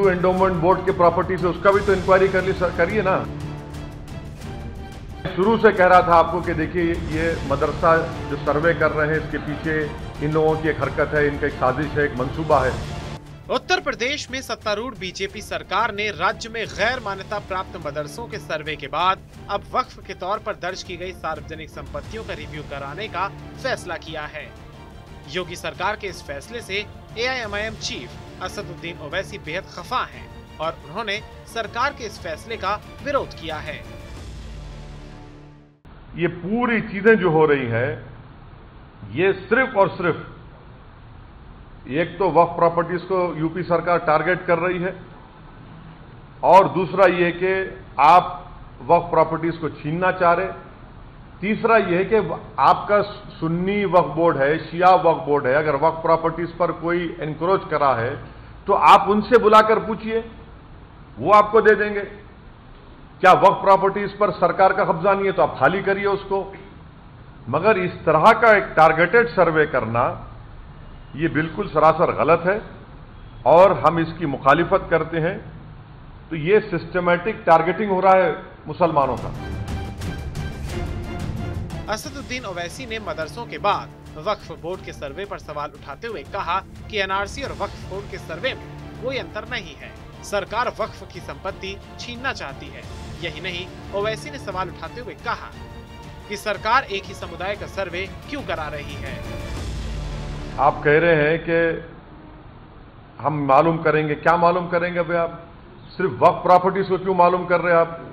Hindu endowment board के property से उसका भी तो इंक्वायरी कर ली करिए ना। शुरू से कह रहा था आपको कि देखिए, ये मदरसा जो सर्वे कर रहे हैं, इसके पीछे इन लोगों की एक हरकत है, इनका एक साजिश है, एक मंसूबा है। उत्तर प्रदेश में सत्तारूढ़ बीजेपी सरकार ने राज्य में गैर मान्यता प्राप्त मदरसों के सर्वे के बाद अब वक्फ के तौर पर दर्ज की गई सार्वजनिक संपत्तियों का रिव्यू कराने का फैसला किया है। योगी सरकार के इस फैसले से एआईएमआईएम चीफ असदुद्दीन ओवैसी बेहद खफा हैं और उन्होंने सरकार के इस फैसले का विरोध किया है। ये पूरी चीज़ें जो हो रही है, ये सिर्फ़ और सिर्फ़ एक तो वक्फ प्रॉपर्टीज़ को यूपी सरकार टारगेट कर रही है और दूसरा ये कि आप वक्फ प्रॉपर्टीज़ को छीनना चाह रहे तीसरा यह है कि आपका सुन्नी वक्फ बोर्ड है, शिया वक्फ बोर्ड है, अगर वक्फ प्रॉपर्टीज़ पर कोई एनक्रोच करा है तो आप उनसे बुलाकर पूछिए, वो आपको दे देंगे। क्या वक्फ प्रॉपर्टीज़ पर सरकार का कब्जा नहीं है तो आप खाली करिए उसको। मगर इस तरह का एक टारगेटेड सर्वे करना, ये बिल्कुल सरासर गलत है, और हम इसकी मुखालिफत करते हैं। तो ये सिस्टमेटिक टारगेटिंग हो रहा है मुसलमानों का। असदुद्दीन ओवैसी ने मदरसों के बाद वक्फ बोर्ड के सर्वे पर सवाल उठाते हुए कहा कि एनआरसी और वक्फ बोर्ड के सर्वे में कोई अंतर नहीं है। सरकार वक्फ की संपत्ति छीनना चाहती है। यही नहीं, ओवैसी ने सवाल उठाते हुए कहा कि सरकार एक ही समुदाय का सर्वे क्यों करा रही है? आप कह रहे हैं कि हम मालूम करेंगे, क्या मालूम करेंगे भाई आप? सिर्फ़ वक्फ प्रॉपर्टीज़ को क्यों मालूम कर रहे हैं आप?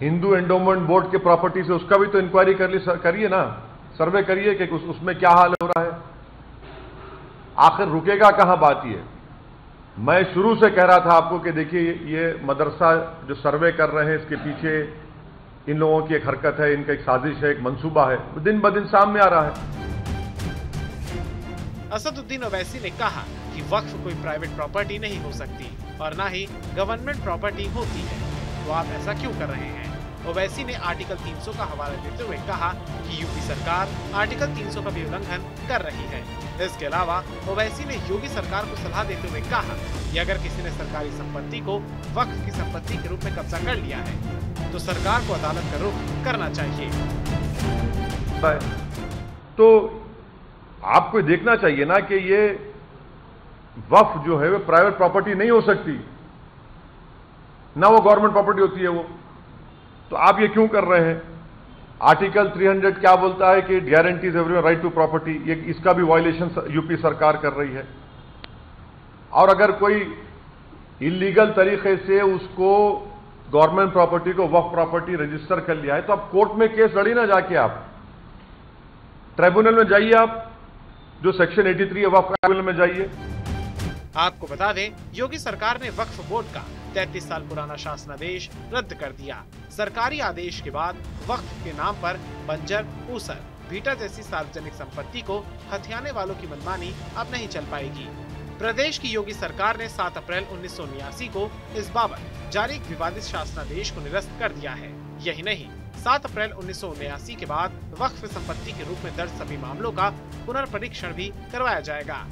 हिंदू एंडोमेंट बोर्ड के प्रॉपर्टी से उसका भी तो इंक्वायरी कर ली करिए ना। सर्वे करिए कि उस, उसमें क्या हाल हो रहा है। आखिर रुकेगा कहाँ बात ये? मैं शुरू से कह रहा था आपको कि देखिए ये मदरसा जो सर्वे कर रहे हैं इसके पीछे इन लोगों की एक हरकत है इनका एक साजिश है एक मंसूबा है। वो दिन ब दिन सामने आ रहा है। असदुद्दीन ओवैसी ने कहा कि वक्फ कोई प्राइवेट प्रॉपर्टी नहीं हो सकती और न ही गवर्नमेंट प्रॉपर्टी होती है। तो आप ऐसा क्यों कर रहे हैं? ओवैसी ने आर्टिकल 300 का हवाला देते हुए कहा कि यूपी सरकार आर्टिकल 300 का भी उल्लंघन कर रही है। इसके अलावा ओवैसी ने योगी सरकार को सलाह देते हुए कहा कि अगर किसी ने सरकारी संपत्ति को वक्फ की संपत्ति के रूप में कब्जा कर लिया है तो सरकार को अदालत का रुख करना चाहिए। तो आपको देखना चाहिए ना कि ये वक्फ जो है, वो प्राइवेट प्रॉपर्टी नहीं हो सकती। ना वो गवर्नमेंट प्रॉपर्टी होती है वो। तो आप ये क्यों कर रहे हैं? आर्टिकल 300 क्या बोलता है कि guarantees every right to property ये इसका भी वायलेशन यूपी सरकार कर रही है। और अगर कोई इलीगल तरीके से उसको गवर्नमेंट प्रॉपर्टी को वक्फ प्रॉपर्टी रजिस्टर कर लिया है तो आप कोर्ट में केस लड़ी ना जाके आप। ट्राइब्यूनल में जाइए आप, जो सेक्शन 83 है वक्फ ट्राइब्यूनल में जाइए। आपको बता दें, योगी सरकार ने वक्फ बोर्ड का तैतीस साल पुराना शासनादेश रद्द कर दिया। सरकारी आदेश के बाद वक्त के नाम पर बंजर, ऊसर भीटा जैसी सार्वजनिक संपत्ति को हथियाने वालों की मनमानी अब नहीं चल पाएगी। प्रदेश की योगी सरकार ने 7 अप्रैल उन्नीस को इस बाबत जारी विवादित शासनादेश को निरस्त कर दिया है। यही नहीं 7 अप्रैल उन्नीस के बाद वक्फ संपत्ति के रूप में दर्ज सभी मामलों का पुनर्परीक्षण भी करवाया जाएगा।